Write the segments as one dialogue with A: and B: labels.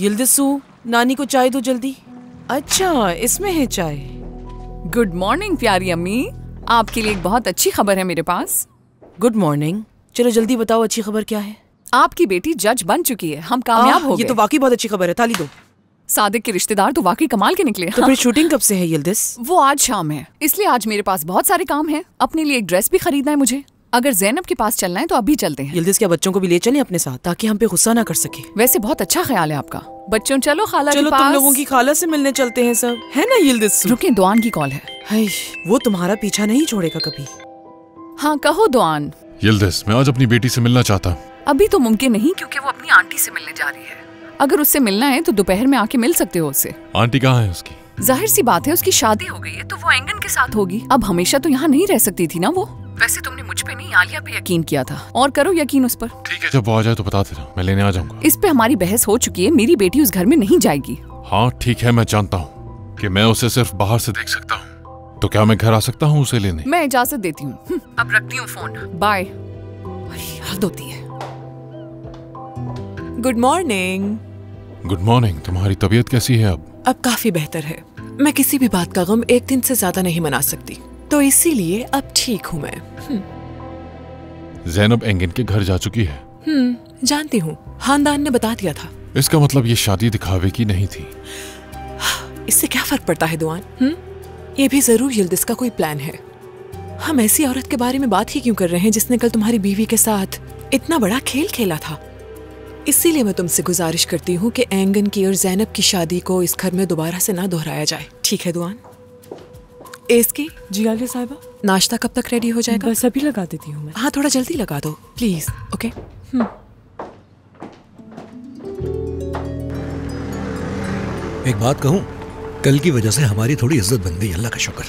A: यिल्दिसु नानी को चाय दो जल्दी। अच्छा इसमें है चाय।
B: गुड मॉर्निंग प्यारी अम्मी। आपके लिए एक बहुत अच्छी खबर है मेरे पास।
A: गुड मॉर्निंग चलो जल्दी बताओ अच्छी खबर क्या है?
B: आपकी बेटी जज बन चुकी है। हम कामयाब हो
A: ये तो वाकई बहुत अच्छी खबर है। ताली दो।
B: सादिक के रिश्तेदार तो वाकई कमाल के निकले।
A: तो फिर शूटिंग कब से है यिल्दिस
B: वो आज शाम है। इसलिए आज मेरे पास बहुत सारे काम हैं। अपने लिए एक ड्रेस भी खरीदना है मुझे। अगर जैनब के पास चलना है तो अभी चलते हैं।
A: यिल्दिस क्या बच्चों को भी ले चलें अपने साथ ताकि हम पे गुस्सा ना कर सके?
B: वैसे बहुत अच्छा ख्याल है आपका। बच्चों चलो खाला
A: चलो
B: के पास।
A: तुम लोगों की खाला से मिलने चलते हैं सब। है ना यिल्दिस?
B: रुके दुआन की कॉल है।
A: हाय वो तुम्हारा पीछा नहीं छोड़ेगा कभी।
B: हाँ कहो दुआन।
C: यिल्दिस मैं आज अपनी बेटी से मिलना चाहता। हूँ
B: अभी तो मुमकिन नहीं क्योंकि वो अपनी आंटी से मिलने जा रही है। अगर उससे मिलना है तो दोपहर में आके मिल सकते हो उससे।
C: आंटी कहाँ है उसकी?
B: ज़ाहिर सी बात है उसकी शादी हो गई है तो वो एंगन के साथ होगी। अब हमेशा तो यहाँ नहीं रह सकती थी ना वो। वैसे तुमने मुझ पे नहीं आलिया पे यकीन किया था। और करो यकीन उस पर।
C: ठीक है जब वो आ जाए तो बता देना मैं लेने आ जाऊँगा।
B: इस पे हमारी बहस हो चुकी है। मेरी बेटी उस घर में नहीं जाएगी।
C: हाँ ठीक है मैं जानता हूँ कि मैं उसे सिर्फ़ बाहर से देख सकता हूँ। तो क्या मैं घर आ सकता हूँ उसे लेने?
B: मैं इजाज़त देती हूँ। हम्म, अब रखती हूँ फ़ोन। बाय। हद होती है।
D: गुड मॉर्निंग
C: गुड मॉर्निंग तुम्हारी तबीयत कैसी है अब?
D: अब काफ़ी बेहतर है। मैं किसी भी बात का गम एक दिन से ज़्यादा नहीं मना सकती। तो इसीलिए अब ठीक हूँ मैं।
C: जैनब एंगिन के घर जा चुकी है।
D: हम्म जानती हूँ। खानदान ने बता दिया था।
C: इसका मतलब ये शादी दिखावे की नहीं थी।
D: इससे क्या फ़र्क पड़ता है दुआन? हम्म ये भी ज़रूर यिल्दिस का कोई प्लान है। हम ऐसी औरत के बारे में बात ही क्यों कर रहे हैं जिसने कल तुम्हारी बीवी के साथ इतना बड़ा खेल खेला था? इसीलिए मैं तुमसे गुजारिश करती हूँ कि एंगन की और जैनब की शादी को इस घर में दोबारा से ना दोहराया जाए। ठीक है दुआन? इसकी
A: जी आलिया साहिबा।
D: नाश्ता कब तक रेडी हो जाएगा?
A: बस अभी लगा देती हूँ मैं।
D: हाँ थोड़ा जल्दी लगा दो प्लीज़ ओके
E: एक बात कहूँ कल की वजह से हमारी थोड़ी इज़्ज़त बन गई अल्लाह का शुक्र।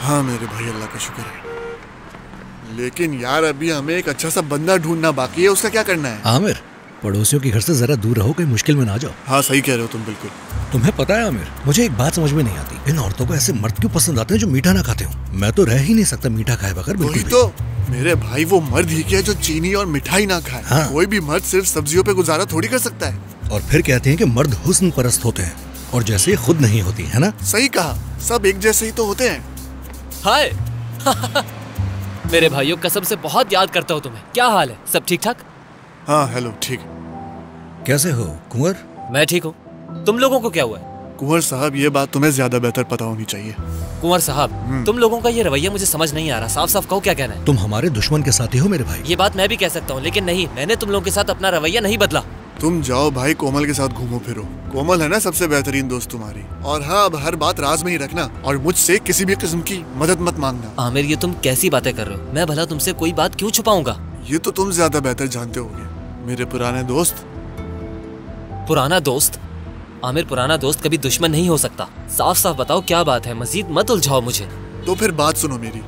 F: हाँ मेरे भाई अल्लाह का शुक्र है। लेकिन यार अभी हमें एक अच्छा सा बंदा ढूंढना बाकी है उसका क्या करना है?
E: आमिर पड़ोसियों के घर से जरा दूर रहो कोई मुश्किल में ना जाओ।
F: हाँ सही कह रहे हो तुम बिल्कुल।
E: तुम्हें पता है आमिर? मुझे एक बात समझ में नहीं आती। इन औरतों को ऐसे मर्द क्यों पसंद आते हैं जो मीठा ना खाते हो? मैं तो रह ही नहीं सकता मीठा खाए बगैर बिल्कुल भी।
F: तो मेरे भाई वो मर्द ही क्या है जो चीनी और मिठाई ना खाए।
E: हाँ।
F: कोई भी मर्द सिर्फ़ सब्जियों पे गुजारा थोड़ी कर सकता है।
E: और फिर कहते हैं कि मर्द हुस्न परस्त होते हैं और जैसे खुद नहीं होती है ना?
F: सही कहा। सब एक जैसे ही तो होते हैं।
G: हाय। मेरे भाइयों कसम से बहुत याद करता हूँ तुम्हें। क्या हाल है? सब ठीक ठाक?
F: हाँ हेलो ठीक।
E: कैसे हो कुंवर?
G: मैं ठीक हूँ। तुम लोगों को क्या हुआ? है
F: कुंवर साहब ये बात तुम्हें ज़्यादा बेहतर पता होनी चाहिए।
G: कुंवर साहब तुम लोगों का ये रवैया मुझे समझ नहीं आ रहा। साफ़ साफ़ कहो क्या कहना है?
E: तुम हमारे दुश्मन के साथी हो मेरे भाई।
G: ये बात मैं भी कह सकता हूँ लेकिन नहीं मैंने तुम लोगों के साथ अपना रवैया नहीं बदला।
F: तुम जाओ भाई कोमल के साथ घूमो फिरो। कोमल है ना सबसे बेहतरीन दोस्त तुम्हारी। और हाँ अब हर बात राज में ही रखना और मुझसे किसी भी किस्म की मदद मत मांगना।
G: आमिर ये तुम कैसी बातें कर रहे हो? मैं भला तुमसे कोई बात क्यों छुपाऊँगा?
F: ये तो तुम ज़्यादा बेहतर जानते होगे मेरे पुराने दोस्त।
G: पुराना दोस्त? आमिर पुराना दोस्त कभी दुश्मन नहीं हो सकता। साफ़ साफ़ बताओ क्या बात है मजीद मत उलझाओ मुझे।
F: तो फिर बात सुनो मेरी।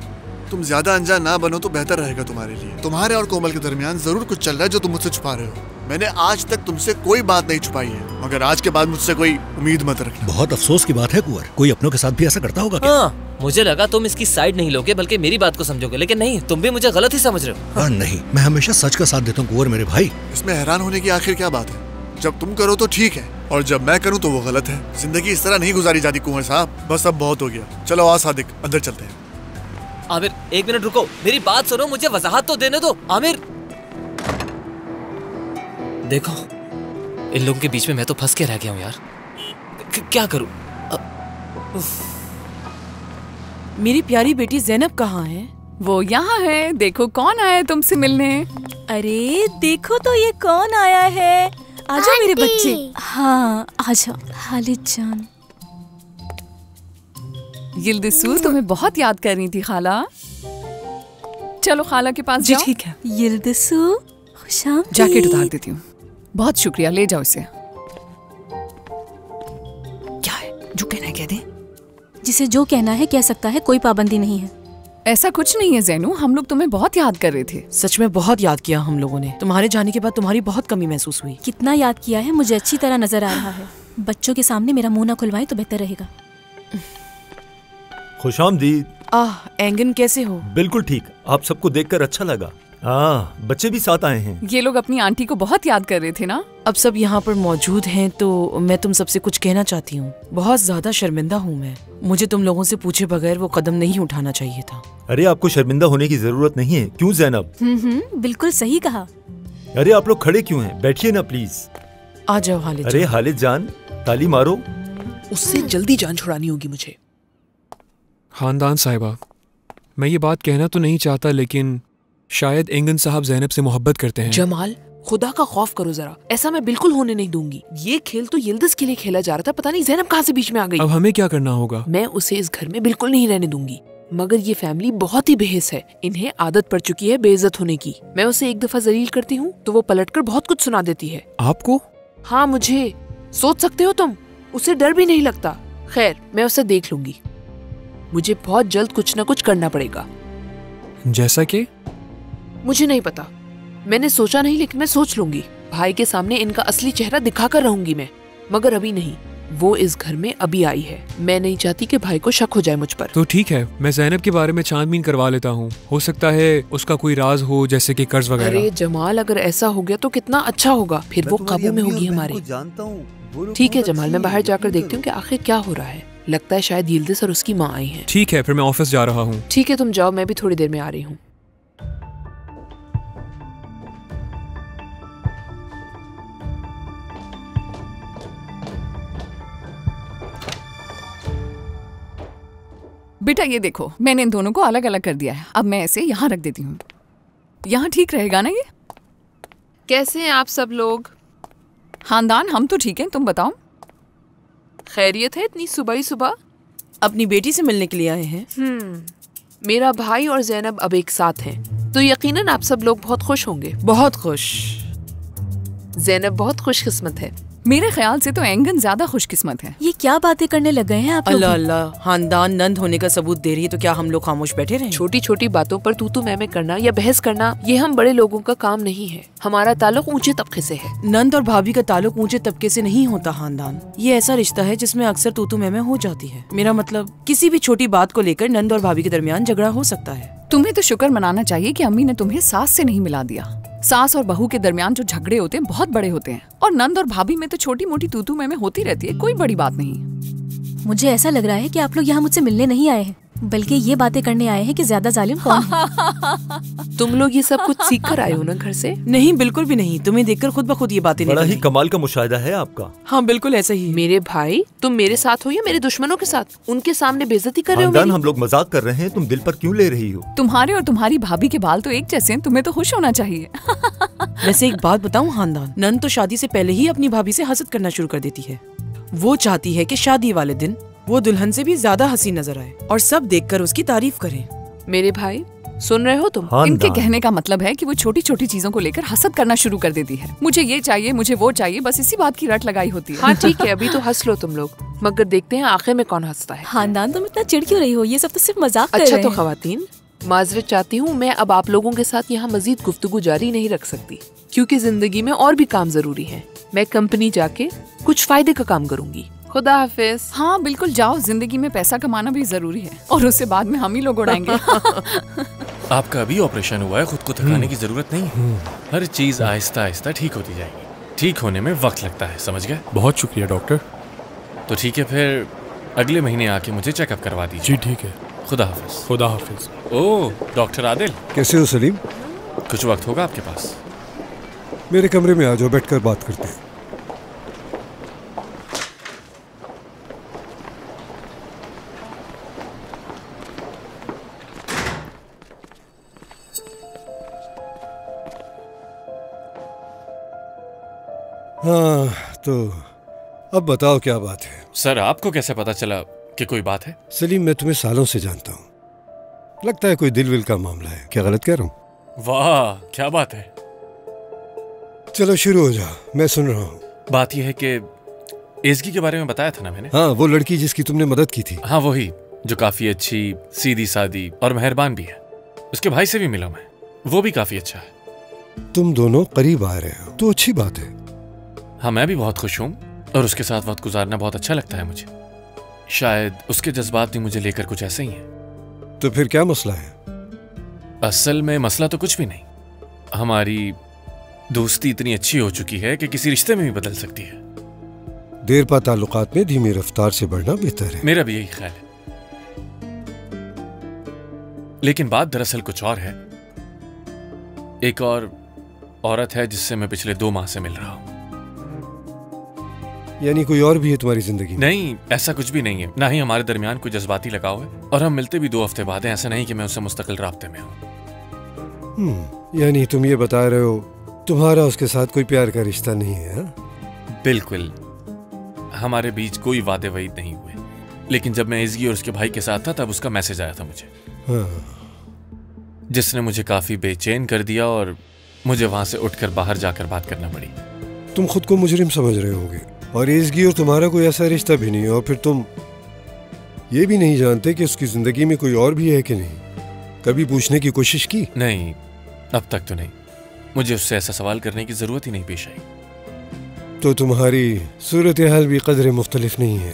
F: तुम ज़्यादा अनजान ना बनो तो बेहतर रहेगा तुम्हारे लिए। तुम्हारे और कोमल के दरमियान ज़रूर कुछ चल रहा है जो तुम मुझसे छुपा रहे हो। मैंने आज तक तुमसे कोई बात नहीं छुपाई है मगर आज के बाद मुझसे कोई उम्मीद मत रखना।
E: बहुत अफसोस की बात है कुंवर। कोई अपनों के साथ भी ऐसा करता होगा क्या?
G: हाँ मुझे लगा तुम इसकी साइड नहीं लोगे बल्कि मेरी बात को समझोगे लेकिन नहीं तुम भी मुझे गलत ही समझ रहे हो।
E: हाँ नहीं मैं हमेशा सच का साथ देता हूँ कुंवर मेरे भाई।
F: इसमें हैरान होने की आखिर क्या बात है? जब तुम करो तो ठीक है। और जब मैं करूँ तो वो गलत है। ज़िंदगी इस तरह नहीं गुजारी जाती कुंवर साहब। बस अब बहुत हो गया। चलो आ सादिक अंदर चलते हैं।
G: आमिर एक मिनट रुको। मेरी बात सुनो मुझे वजाहत तो देने दो। आमिर! देखो इन लोगों के बीच में मैं तो फंस के रह गया हूँ यार। क्या करूँ?
A: मेरी प्यारी बेटी जैनब कहाँ है?
B: वो यहाँ है। देखो कौन आया है तुमसे मिलने।
H: अरे देखो तो ये कौन आया है? आजा मेरे बच्चे। हाँ आजा। खालिद जान।
B: यिल्दिसू तुम्हें बहुत याद कर रही थी खाला। चलो खाला के पास
A: जी
B: जाओ।
A: ठीक है।
H: यिल्दिसु खुशाम
B: जैकेट उतार देती हूँ। बहुत शुक्रिया ले जाओ इसे। क्या है? जो कहना है कह दे।
H: जिसे जो कहना है कह सकता है कोई पाबंदी नहीं है।
B: ऐसा कुछ नहीं है जैनू। हम लोग तुम्हें बहुत याद कर रहे थे।
A: सच में बहुत याद किया हम लोगों ने। तुम्हारे जाने के बाद तुम्हारी बहुत कमी महसूस हुई।
H: कितना याद किया है मुझे अच्छी तरह नज़र आ रहा है। बच्चों के सामने मेरा मुँह ना खुलवाए तो बेहतर रहेगा।
I: खुशामदीद।
A: आह एंगन कैसे हो?
I: बिल्कुल ठीक। आप सबको देखकर अच्छा लगा। हाँ बच्चे भी साथ आए हैं।
B: ये लोग अपनी आंटी को बहुत याद कर रहे थे ना?
A: अब सब यहाँ पर मौजूद हैं तो मैं तुम सबसे कुछ कहना चाहती हूँ। बहुत ज़्यादा शर्मिंदा हूँ मैं। मुझे तुम लोगों से पूछे बगैर वो कदम नहीं उठाना चाहिए था।
I: अरे आपको शर्मिंदा होने की ज़रूरत नहीं है। क्यों जैनब
J: हम्म हम्म बिल्कुल सही कहा।
I: अरे आप लोग खड़े क्यों हैं? बैठिए ना प्लीज़
A: आ जाओ हालिद
I: अरे। हालिद जान ताली मारो।
K: उससे जल्दी जान छुड़ानी होगी मुझे।
L: खानदान साहिबा मैं ये बात कहना तो नहीं चाहता लेकिन शायद एंगन साहब जैनब से मोहब्बत करते हैं।
K: जमाल खुदा का खौफ करो जरा। ऐसा मैं बिल्कुल होने नहीं दूँगी। ये खेल तो यिल्दिज के लिए खेला जा रहा था पता नहीं जैनब कहाँ से बीच में आ गई।
L: अब हमें क्या करना होगा?
K: मैं उसे इस घर में बिल्कुल नहीं रहने दूँगी। मगर ये फैमिली बहुत ही बेहस है। इन्हें आदत पड़ चुकी है बेइज्जत होने की। मैं उसे एक दफ़ा जलील करती हूँ तो वो पलटकर बहुत कुछ सुना देती है।
L: आपको?
K: हाँ मुझे। सोच सकते हो तुम? उसे डर भी नहीं लगता। खैर मैं उसे देख लूँगी। मुझे बहुत जल्द कुछ न कुछ करना पड़ेगा।
L: जैसा कि?
K: मुझे नहीं पता। मैंने सोचा नहीं लेकिन मैं सोच लूँगी। भाई के सामने इनका असली चेहरा दिखाकर रहूँगी मैं। मगर अभी नहीं। वो इस घर में अभी आई है। मैं नहीं चाहती कि भाई को शक हो जाए मुझ पर।
L: तो ठीक है मैं जैनब के बारे में छानबीन करवा लेता हूँ। हो सकता है उसका कोई राज हो जैसे कि कर्ज वगैरह।
K: अरे जमाल अगर ऐसा हो गया तो कितना अच्छा होगा। फिर वो काबू में होगी हमारे।
I: जानता हूँ।
K: ठीक है जमाल मैं बाहर जाकर देखती हूँ कि आखिर क्या हो रहा है। लगता है शायद यिल्दिस और उसकी माँ आई हैं।
L: ठीक है फिर मैं ऑफ़िस जा रहा हूँ।
K: ठीक है तुम जाओ मैं भी थोड़ी देर में आ रही हूँ।
B: बेटा ये देखो मैंने इन दोनों को अलग अलग कर दिया है। अब मैं ऐसे यहाँ रख देती हूँ। यहाँ ठीक रहेगा ना ये?
K: कैसे हैं आप सब लोग?
B: खानदान हम तो ठीक हैं तुम बताओ।
K: खैरियत है इतनी सुबह ही सुबह
A: अपनी बेटी से मिलने के लिए आए हैं।
K: हम्म मेरा भाई और जैनब अब एक साथ हैं तो यकीनन आप सब लोग बहुत खुश होंगे।
A: बहुत खुश।
K: जैनब बहुत खुशकिस्मत है।
B: मेरे ख्याल से तो एंगन ज़्यादा खुशकिस्मत है।
J: ये क्या बातें करने लग गए हैं आप
A: अल्लाह अल्लाह खानदान नंद होने का सबूत दे रही है तो क्या हम लोग खामोश बैठे रहे?
K: छोटी छोटी बातों पर तू तू मैं मैं करना या बहस करना ये हम बड़े लोगों का काम नहीं है। हमारा ताल्लुक ऊँचे तबके से है।
A: नंद और भाभी का ताल्लुक ऊँचे तबके से नहीं होता खानदान। ये ऐसा रिश्ता है जिसमें अक्सर तूतू मैं हो जाती है। मेरा मतलब किसी भी छोटी बात को लेकर नंद और भाभी के दरमियान झगड़ा हो सकता है।
B: तुम्हें तो शुक्र मनाना चाहिए कि अम्मी ने तुम्हें सास से नहीं मिला दिया। सास और बहू के दरमियान जो झगड़े होते हैं, बहुत बड़े होते हैं। और नंद और भाभी में तो छोटी मोटी तूतू में होती रहती है, कोई बड़ी बात नहीं।
J: मुझे ऐसा लग रहा है कि आप लोग यहाँ मुझसे मिलने नहीं आए हैं। बल्कि ये बातें करने आए हैं कि ज़्यादा जालिम कौन है?
K: तुम लोग ये सब कुछ सीख कर आए हो ना घर से?
A: नहीं बिल्कुल भी नहीं। तुम्हें देखकर खुद ब खुद ये बातें
I: बड़ा ही कमाल का मुशाहिदा है आपका।
A: हाँ बिल्कुल ऐसा ही
K: मेरे भाई तुम मेरे साथ हो या मेरे दुश्मनों के साथ? उनके सामने बेइज्जती कर रहे हो
I: हम लोग मज़ाक कर रहे हैं तुम दिल पर क्यों ले रही हो?
B: तुम्हारे और तुम्हारी भाभी के बाल तो एक जैसे हैं तुम्हें तो खुश होना चाहिए।
A: वैसे एक बात बताऊँ खानदान नन तो शादी से पहले ही अपनी भाभी से हसद करना शुरू कर देती है। वो चाहती है कि शादी वाले दिन वो दुल्हन से भी ज़्यादा हँसी नज़र आए और सब देखकर उसकी तारीफ़ करें।
K: मेरे भाई सुन रहे हो तुम?
B: इनके कहने का मतलब है कि वो छोटी छोटी चीज़ों को लेकर हसद करना शुरू कर देती है। मुझे ये चाहिए मुझे वो चाहिए बस इसी बात की रट लगाई होती है।
K: हाँ ठीक है अभी तो हंस लो तुम लोग। मगर देखते हैं आखिर में कौन हंसता है।
J: खानदान तुम इतना चिढ़ क्यों रही हो? ये सब तो सिर्फ़ मज़ाक कर
K: अच्छा
J: रहे
K: तो
J: हैं।
K: खवातीन माजरत चाहती हूँ मैं अब आप लोगों के साथ यहाँ मजीद गुफ्तगू जारी नहीं रख सकती क्योंकि ज़िंदगी में और भी काम ज़रूरी है। मैं कंपनी जाके कुछ फ़ायदे का काम करूँगी। खुदा हाफिज।
B: हाँ बिल्कुल जाओ ज़िंदगी में पैसा कमाना भी ज़रूरी है। और उससे बाद में हम ही लोग उड़ाएँगे।
M: आपका अभी ऑपरेशन हुआ है खुद को थकाने की ज़रूरत नहीं है। हर चीज़ आहिस्ता आहिस्ता ठीक होती जाएगी। ठीक होने में वक्त लगता है समझ गए?
L: बहुत शुक्रिया डॉक्टर।
M: तो ठीक है फिर अगले महीने आके मुझे चेकअप करवा दीजिए।
L: जी ठीक है।
M: खुदा हाफिज।
L: खुदा हाफिज।
M: ओ डॉक्टर आदिल।
N: कैसे हो सलीम?
M: कुछ वक्त होगा आपके पास?
N: मेरे कमरे में आ जाओ बैठकर बात करते हैं। हाँ तो अब बताओ क्या बात है?
M: सर आपको कैसे पता चला कि कोई बात है?
N: सलीम मैं तुम्हें सालों से जानता हूँ। लगता है कोई दिल विल का मामला है। क्या गलत कह रहा हूँ?
M: वाह क्या बात है।
N: चलो शुरू हो जाओ। मैं सुन रहा हूँ।
M: बात यह है कि एजगी के बारे में बताया था ना मैंने?
N: हाँ वो लड़की जिसकी तुमने मदद की थी।
M: हाँ वही जो काफ़ी अच्छी सीधी सादी और मेहरबान भी है। उसके भाई से भी मिला मैं। वो भी काफ़ी अच्छा है।
N: तुम दोनों करीब आ रहे हो। तो अच्छी बात है।
M: हाँ मैं भी बहुत खुश हूँ और उसके साथ वक्त गुजारना बहुत अच्छा लगता है मुझे। शायद उसके जज्बात भी मुझे लेकर कुछ ऐसे ही हैं।
N: तो फिर क्या मसला है?
M: असल में मसला तो कुछ भी नहीं। हमारी दोस्ती इतनी अच्छी हो चुकी है कि किसी रिश्ते में भी बदल सकती है।
N: देर पा ताल्लुकात में धीमी रफ्तार से बढ़ना बेहतर है।
M: मेरा भी यही ख्याल है। लेकिन बात दरअसल कुछ और है। एक और औरत है जिससे मैं पिछले दो माह से मिल रहा हूँ।
N: यानी कोई और भी है तुम्हारी ज़िंदगी
M: नहीं ऐसा कुछ भी नहीं है। ना ही हमारे दरमियान कोई जज्बाती लगाव है। और हम मिलते भी दो हफ़्ते बाद हैं ऐसा नहीं कि मैं उससे मुस्तकिल राब्ते में हूँ।
N: हम्म, यानी तुम ये बता रहे हो तुम्हारा उसके साथ कोई प्यार का रिश्ता नहीं है हाँ?
M: बिल्कुल। हमारे बीच कोई वादे वईद नहीं हुए। लेकिन जब मैं इजगी और उसके भाई के साथ था तब उसका मैसेज आया था मुझे।
N: हाँ।
M: जिसने मुझे काफ़ी बेचैन कर दिया और मुझे वहाँ से उठकर बाहर जाकर बात करना पड़ी।
N: तुम खुद को मुजरिम समझ रहे होगे। और इसकी और तुम्हारा कोई ऐसा रिश्ता भी नहीं है और फिर तुम ये भी नहीं जानते कि उसकी ज़िंदगी में कोई और भी है कि नहीं। कभी पूछने की कोशिश की?
M: नहीं अब तक तो नहीं। मुझे उससे ऐसा सवाल करने की ज़रूरत ही नहीं पेश आई।
N: तो तुम्हारी सूरत हाल भी कदर मुख्तलिफ़ नहीं है।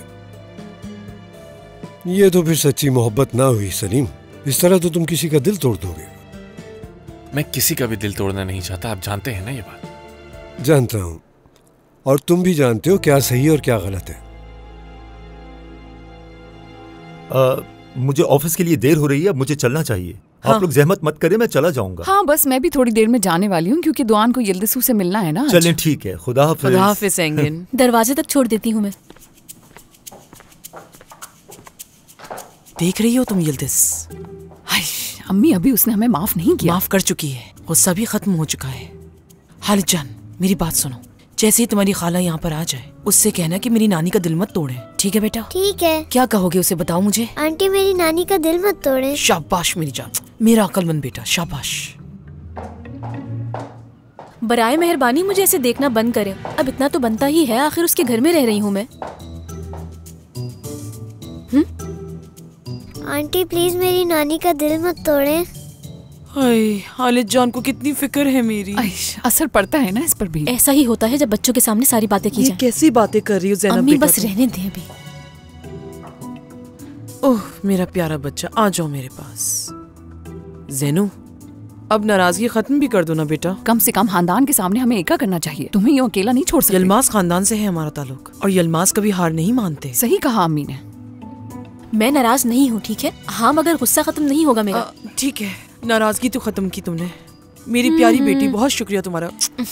N: ये तो फिर सच्ची मोहब्बत ना हुई सलीम। इस तरह तो तुम किसी का दिल तोड़ दोगे।
M: मैं किसी का भी दिल तोड़ना नहीं चाहता आप जानते हैं ना ये बात?
N: जानता हूँ। और तुम भी जानते हो क्या सही और क्या गलत है।
I: आ, मुझे ऑफ़िस के लिए देर हो रही है मुझे चलना चाहिए।
B: हाँ।
I: आप लोग जहमत मत करें मैं चला जाऊँगा।
B: हाँ बस मैं भी थोड़ी देर में जाने वाली हूँ क्योंकि दुआन को यल्दिसू से मिलना है ना।
I: चलें ठीक है। खुदा हाफिज।
A: खुदा हाफिज
H: दरवाजे तक छोड़ देती हूँ मैं।
A: देख रही हो तुम यिल्दिस?
B: अम्मी अभी उसने हमें माफ़ नहीं किया।
A: माफ़ कर चुकी है। गुस्सा भी खत्म हो चुका है। हालिद जान मेरी बात सुनो। जैसे ही तुम्हारी खाला यहाँ पर आ जाए उससे कहना कि मेरी नानी का दिल मत तोड़े। ठीक है बेटा?
O: ठीक है।
A: क्या कहोगे उसे बताओ मुझे।
O: आंटी मेरी नानी का दिल मत तोड़े।
A: शाबाश मेरी जान। मेरा अक्लमंद बेटा शाबाश।
H: बराए मेहरबानी मुझे ऐसे देखना बंद करे। अब इतना तो बनता ही है आखिर उसके घर में रह रही हूँ मैं।
O: आंटी प्लीज़ मेरी नानी का दिल मत तोड़े।
A: जान को कितनी फ़िक्र है मेरी।
B: असर पड़ता है ना इस पर भी।
H: ऐसा ही होता है जब बच्चों के सामने सारी बातें की जाए।
A: कैसी बातें कर रही हो जैनब
H: अम्मी बस रहने दे अभी।
A: ओह मेरा प्यारा बच्चा आ जाओ मेरे पास। जैनू अब नाराज़गी खत्म भी कर दो ना बेटा।
B: कम से कम खानदान के सामने हमें एका करना चाहिए। तुम्हें यूँ अकेला नहीं छोड़ सकते।
A: यलमास खानदान से है हमारा ताल्लुक और यलमास कभी हार नहीं मानते।
B: सही कहा अम्मी ने।
H: मैं नाराज़ नहीं हूँ ठीक है? हाँ मगर गुस्सा खत्म नहीं होगा मेरा।
A: ठीक है। नाराज़गी तो खत्म की तुमने। मेरी प्यारी बेटी बहुत शुक्रिया तुम्हारा।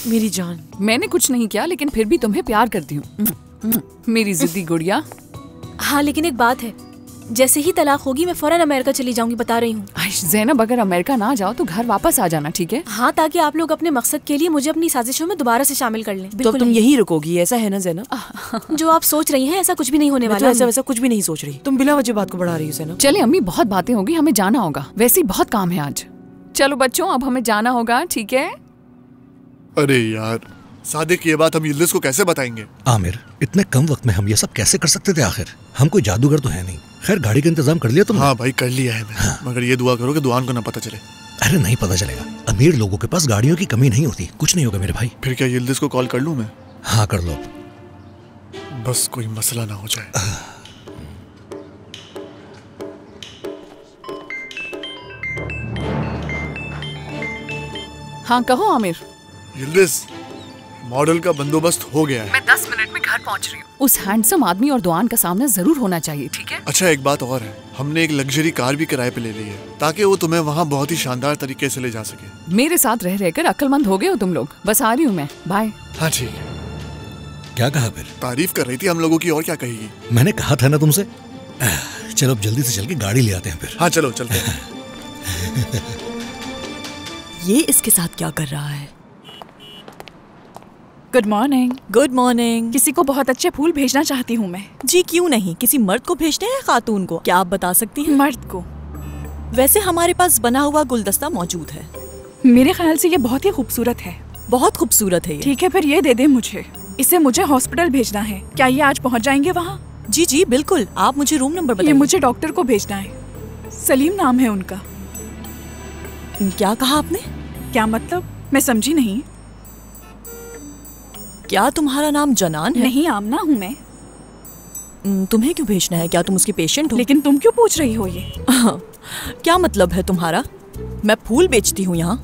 A: मेरी जान।
B: मैंने कुछ नहीं किया लेकिन फिर भी तुम्हें प्यार करती हूँ। मेरी जिद्दी गुड़िया।
H: हाँ लेकिन एक बात है। जैसे ही तलाक होगी मैं फ़ौरन अमेरिका चली जाऊँगी बता रही हूँ।
B: जैनब अगर अमेरिका ना जाओ तो घर वापस आ जाना ठीक है?
H: हाँ ताकि आप लोग अपने मकसद के लिए मुझे अपनी साजिशों में दोबारा से शामिल कर लें।
A: तो तुम यही रुकोगी ऐसा है ना जैनब?
H: जो आप सोच रही हैं ऐसा कुछ भी नहीं होने
A: तो
H: वाला।
A: ऐसा वैसा कुछ भी नहीं सोच रही। तुम बिला वजह बात को बढ़ा रही हो जैनब।
B: चले अम्मी बहुत बातें होगी हमें जाना होगा। वैसे ही बहुत काम है आज। चलो बच्चों अब हमें जाना होगा ठीक है?
F: अरे यार सादिक ये बात हम यिल्दिस को कैसे बताएँगे?
E: आमिर इतने कम वक्त में हम ये सब कैसे कर सकते थे आखिर? हम कोई जादूगर तो है नहीं। खैर गाड़ी का इंतज़ाम कर लिया तुमने?
F: हाँ भाई कर लिया है मैंने। मगर ये दुआ करो कि दुआन को ना पता चले।
E: अरे नहीं पता चलेगा। अमीर लोगों के पास गाड़ियों की कमी नहीं होती। कुछ नहीं होगा मेरे भाई।
F: फिर क्या यिल्दिस को कॉल कर लूँ मैं?
E: हाँ कर लो।
F: बस कोई मसला ना हो जाए।
B: हाँ कहो आमिर।
F: यिल्दिस मॉडल का बंदोबस्त हो गया है।
B: मैं दस मिनट में घर पहुँच रही हूँ। उस हैंडसम आदमी और दुआन का सामना ज़रूर होना चाहिए ठीक है?
F: अच्छा एक बात और है। हमने एक लग्जरी कार भी किराए पे ले ली है ताकि वो तुम्हें वहाँ बहुत ही शानदार तरीके से ले जा सके।
B: मेरे साथ रह रहकर अक्लमंद हो गए हो तुम लोग। बस आ रही हूँ मैं। बाय
F: हाँ ठीक। है
E: क्या कहा फिर?
F: तारीफ़ कर रही थी हम लोगों की और क्या कहेगी?
E: मैंने कहा था ना तुमसे? चलो अब जल्दी से चल के गाड़ी ले आते हैं फिर।
F: हाँ चलो चलते
P: ये इसके साथ क्या कर रहा है?
Q: गुड मॉर्निंग
P: गुड मॉर्निंग
Q: किसी को बहुत अच्छे फूल भेजना चाहती हूँ मैं।
P: जी क्यों नहीं? किसी मर्द को भेजते हैं खातून को? क्या आप बता सकती हैं?
Q: मर्द को।
P: वैसे हमारे पास बना हुआ गुलदस्ता मौजूद है।
Q: मेरे ख्याल से ये बहुत ही खूबसूरत है।
P: बहुत खूबसूरत है ये।
Q: ठीक है फिर ये दे दे मुझे। इसे मुझे हॉस्पिटल भेजना है। क्या ये आज पहुँच जाएँगे वहाँ?
P: जी जी बिल्कुल। आप मुझे रूम नंबर बताइए।
Q: मुझे डॉक्टर को भेजना है। सलीम नाम है उनका।
P: क्या कहा आपने?
Q: क्या मतलब? मैं समझी नहीं।
P: क्या तुम्हारा नाम जनान है?
Q: नहीं आमना हूँ मैं।
P: तुम्हें क्यों भेजना है? क्या तुम उसकी पेशेंट हो?
Q: लेकिन तुम क्यों पूछ रही हो ये?
P: क्या मतलब है तुम्हारा? मैं फूल बेचती हूँ यहाँ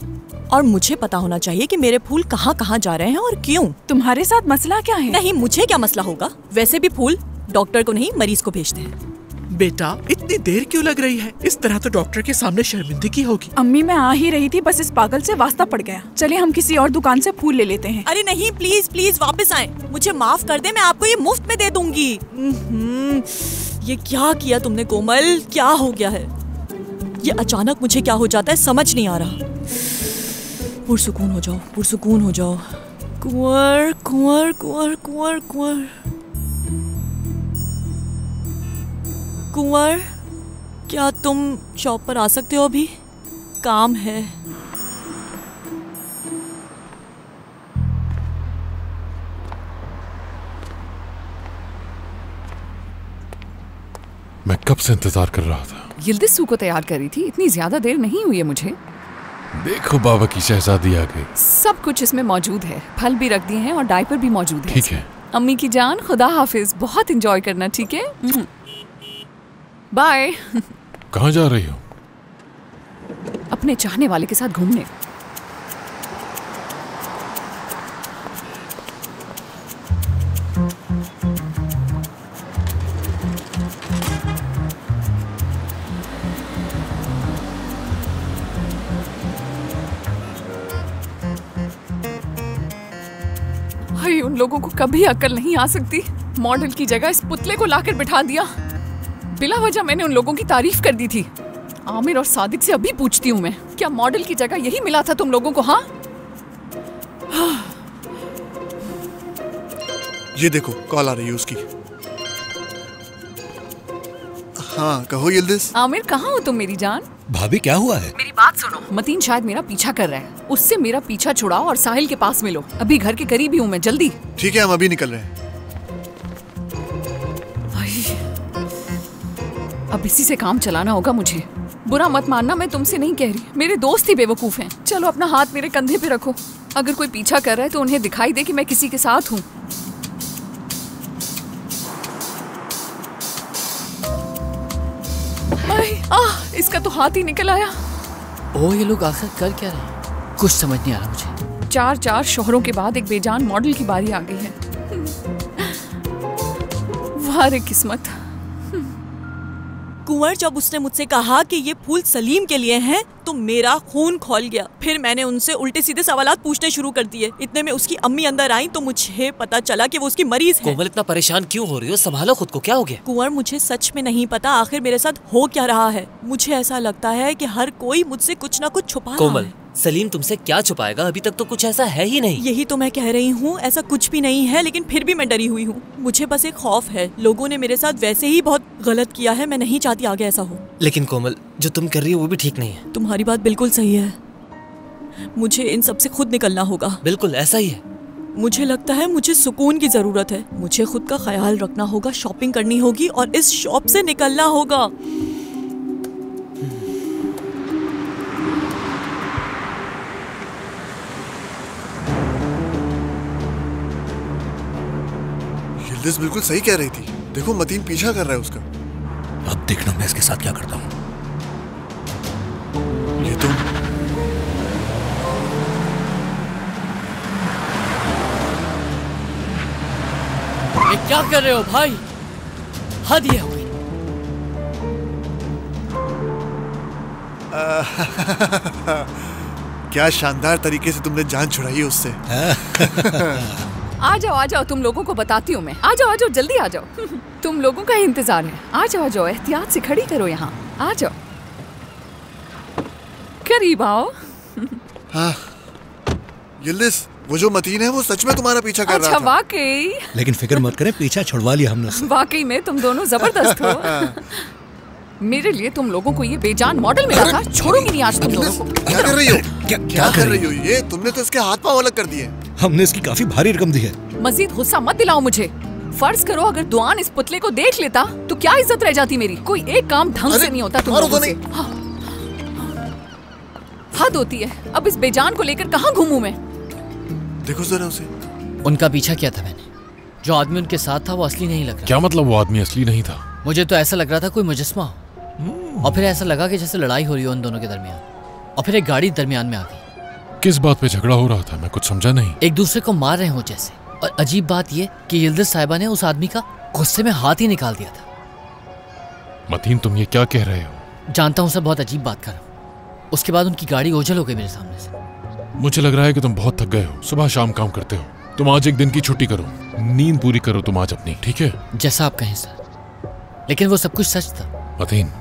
P: और मुझे पता होना चाहिए कि मेरे फूल कहाँ कहाँ जा रहे हैं और क्यों।
Q: तुम्हारे साथ मसला क्या है?
P: नहीं मुझे क्या मसला होगा? वैसे भी फूल डॉक्टर को नहीं मरीज़ को भेजते हैं।
R: बेटा इतनी देर क्यों लग रही है? इस तरह तो डॉक्टर के सामने शर्मिंदगी होगी।
Q: अम्मी मैं आ ही रही थी बस इस पागल से वास्ता पड़ गया। चलिए हम किसी और दुकान से फूल ले लेते हैं।
P: अरे नहीं प्लीज़ प्लीज़ वापस आए। मुझे माफ़ कर दे मैं आपको ये मुफ़्त में दे दूँगी। हम्म, ये क्या किया तुमने कोमल? क्या हो गया है? ये अचानक मुझे क्या हो जाता है समझ नहीं आ रहा। पुरसुकून हो जाओ पुरसुकून हो जाओ। कुंवर कुंवर कुंवर कुंवर कुंवर। कुंवर क्या तुम शॉप पर आ सकते हो अभी? काम है।
C: मैं कब से इंतज़ार कर रहा था?
B: यिल्दिज को तैयार करी थी। इतनी ज़्यादा देर नहीं हुई है मुझे।
C: देखो बाबा की शहजादी आ गई।
B: सब कुछ इसमें मौजूद है। फल भी रख दिए हैं और डायपर भी मौजूद है।
C: ठीक है।
B: अम्मी की जान खुदा हाफिज। बहुत इंजॉय करना ठीक है? बाय
C: कहाँ जा रही हो?
B: अपने चाहने वाले के साथ घूमने। भाई उन लोगों को कभी अकल नहीं आ सकती। मॉडल की जगह इस पुतले को लाकर बिठा दिया। बिला वजह मैंने उन लोगों की तारीफ़ कर दी थी। आमिर और सादिक से अभी पूछती हूँ मैं क्या मॉडल की जगह यही मिला था तुम लोगों को हाँ?
F: ये देखो कॉल आ रही है उसकी। हाँ कहो यिल्दिज
B: आमिर कहाँ हो तुम मेरी जान?
E: भाभी क्या हुआ है?
B: मेरी बात सुनो। मतीन शायद मेरा पीछा कर रहा है। उससे मेरा पीछा छुड़ाओ और साहिल के पास मिलो। अभी घर के करीब ही हूँ मैं जल्दी।
F: ठीक है हम अभी निकल रहे हैं।
B: अब इसी से काम चलाना होगा मुझे। बुरा मत मानना मैं तुमसे नहीं कह रही। मेरे दोस्त ही बेवकूफ़ हैं। चलो अपना हाथ मेरे कंधे पे रखो। अगर कोई पीछा कर रहा है तो उन्हें दिखाई दे कि मैं किसी के साथ हूँ। आह इसका तो हाथ ही निकल आया।
J: ओ ये लोग आखिर कर क्या रहे कुछ समझ नहीं आ रहा मुझे।
B: चार चार शोहरों के बाद एक बेजान मॉडल की बारी आ गई है। वाह रे किस्मत।
P: कुंवर जब उसने मुझसे कहा कि ये फूल सलीम के लिए हैं तो मेरा खून खोल गया। फिर मैंने उनसे उल्टे सीधे सवाल पूछने शुरू कर दिए। इतने में उसकी अम्मी अंदर आई तो मुझे पता चला कि वो उसकी मरीज़ है।
G: कोमल इतना परेशान क्यों हो रही हो? संभालो खुद को क्या हो गया?
P: कुंवर मुझे सच में नहीं पता आखिर मेरे साथ हो क्या रहा है। मुझे ऐसा लगता है की हर कोई मुझसे कुछ न कुछ छुपा रहा
G: कोमल
P: है।
G: सलीम तुमसे क्या छुपाएगा? अभी तक तो कुछ ऐसा है ही नहीं।
P: यही तो मैं कह रही हूँ ऐसा कुछ भी नहीं है लेकिन फिर भी मैं डरी हुई हूँ। मुझे बस एक खौफ है। लोगों ने मेरे साथ वैसे ही बहुत गलत किया है मैं नहीं चाहती आगे ऐसा हो।
G: लेकिन कोमल जो तुम कर रही हो वो भी ठीक नहीं है।
P: तुम्हारी बात बिल्कुल सही है। मुझे इन सबसे खुद निकलना होगा।
G: बिल्कुल ऐसा ही है।
P: मुझे लगता है मुझे सुकून की ज़रूरत है। मुझे खुद का ख्याल रखना होगा शॉपिंग करनी होगी और इस शॉप से निकलना होगा।
F: यिल्दिज बिल्कुल सही कह रही थी। देखो मतीन पीछा कर रहा है उसका।
E: अब देखना मैं इसके साथ क्या करता हूँ।
F: ये तुम
J: ये क्या कर रहे हो भाई? हद ये हो गई
F: क्या शानदार तरीके से तुमने जान छुड़ाई उससे।
B: आ जाओ आ जाओ तुम लोगों को बताती हूँ मैं। आ जाओ आ जाओ जल्दी आ जाओ। तुम लोगों का ही इंतज़ार है। आ जाओ आ जाओ एहतियात से खड़ी करो यहाँ। आ जाओ। करीब आओ।
F: हाँ वो जो मतीन है वो सच में तुम्हारा पीछा कर
B: अच्छा
F: रहा था।
B: वाकई।
E: लेकिन फ़िक्र मत करें पीछा छुड़वा लिया हमने
B: वाकई में तुम दोनों ज़बरदस्त हो। मेरे लिए तुम लोगों को ये बेजान मॉडल मिला था। छोड़ूँगी नहीं आज तुम दोनों को।
F: क्या कर रही हो?
E: क्या
F: क्या कर रही हो ये? तुमने तो इसके हाथ पाँव अलग कर दिए।
E: हमने इसकी काफ़ी भारी रकम दी है।
B: मजीद गुस्सा मत दिलाओ मुझे। फ़र्ज़ करो अगर दुआन इस पुतले को देख लेता तो क्या इज़्ज़त रह जाती मेरी? कोई एक काम ढंग से नहीं होता तुम
F: तो
B: लोगों से। हाँ। हद होती है। अब इस बेजान को लेकर कहाँ घूमू मैं?
F: देखो जरा उसे।
J: उनका पीछा किया था मैंने? जो आदमी उनके साथ था वो असली नहीं लग रहा।
C: क्या मतलब वो आदमी असली नहीं था?
J: मुझे तो ऐसा लग रहा था कोई मुजस्मा हो। और फिर ऐसा लगा कि जैसे लड़ाई हो रही हो उन दोनों के दरमियान। और फिर एक गाड़ी दरमियान में आ गई।
C: किस बात पे झगड़ा हो रहा था? मैं कुछ समझा नहीं।
J: एक दूसरे को मार रहे हो जैसे। और अजीब बात ये कि यिल्दिज साहिबा ने उस आदमी का गुस्से में हाथ ही निकाल दिया था।
C: मतीन तुम ये क्या कह रहे हो?
J: जानता हूँ सर बहुत अजीब बात कर रहा हूँ। उसके बाद उनकी गाड़ी ओझल हो गई मेरे सामने से।
C: मुझे लग रहा है कि तुम बहुत थक गए हो। सुबह शाम काम करते हो। तुम आज एक दिन की छुट्टी करो। नींद पूरी करो तुम आज अपनी ठीक है?
J: जैसा आप कहें सर। लेकिन वो सब कुछ सच था।
C: मतीन